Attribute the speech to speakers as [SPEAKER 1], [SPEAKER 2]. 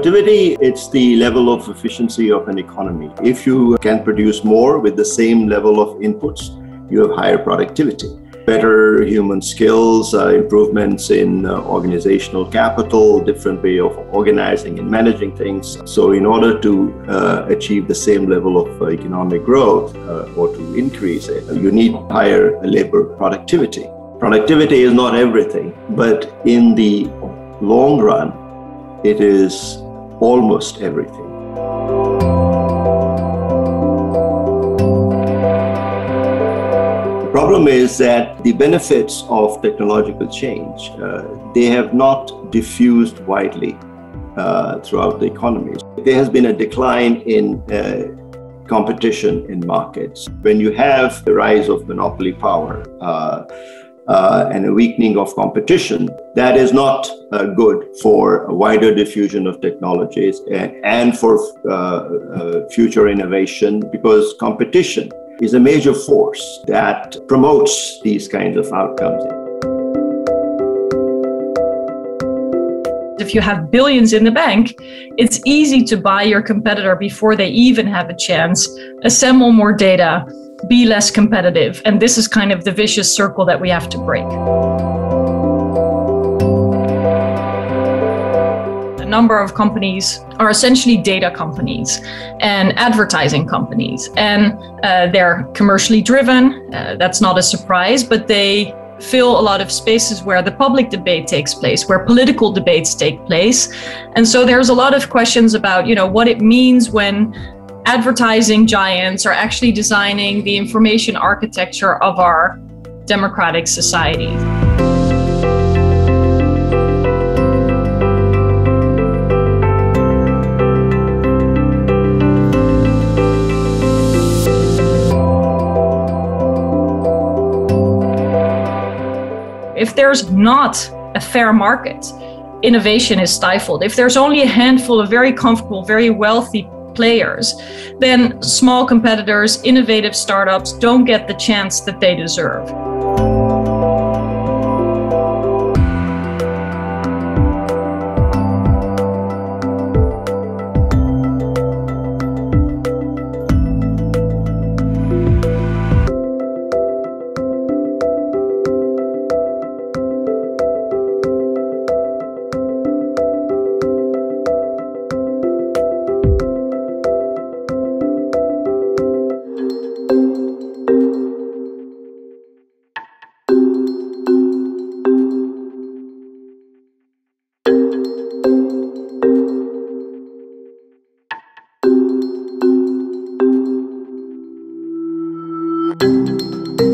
[SPEAKER 1] Productivity, it's the level of efficiency of an economy. If you can produce more with the same level of inputs, you have higher productivity. Better human skills, uh, improvements in uh, organizational capital, different way of organizing and managing things. So, in order to uh, achieve the same level of uh, economic growth uh, or to increase it, you need higher labor productivity. Productivity is not everything, but in the long run, it is almost everything. The problem is that the benefits of technological change, uh, they have not diffused widely uh, throughout the economies. There has been a decline in uh, competition in markets. When you have the rise of monopoly power, uh, and a weakening of competition, that is not uh, good for a wider diffusion of technologies and, and for uh, uh, future innovation because competition is a major force that promotes these kinds of outcomes.
[SPEAKER 2] If you have billions in the bank, it's easy to buy your competitor before they even have a chance, assemble more data, be less competitive. And this is kind of the vicious circle that we have to break. A number of companies are essentially data companies and advertising companies, and uh, they're commercially driven. Uh, that's not a surprise, but they fill a lot of spaces where the public debate takes place, where political debates take place. And so there's a lot of questions about, you know, what it means when advertising giants are actually designing the information architecture of our democratic society. If there's not a fair market, innovation is stifled. If there's only a handful of very comfortable, very wealthy players, then small competitors, innovative startups don't get the chance that they deserve. You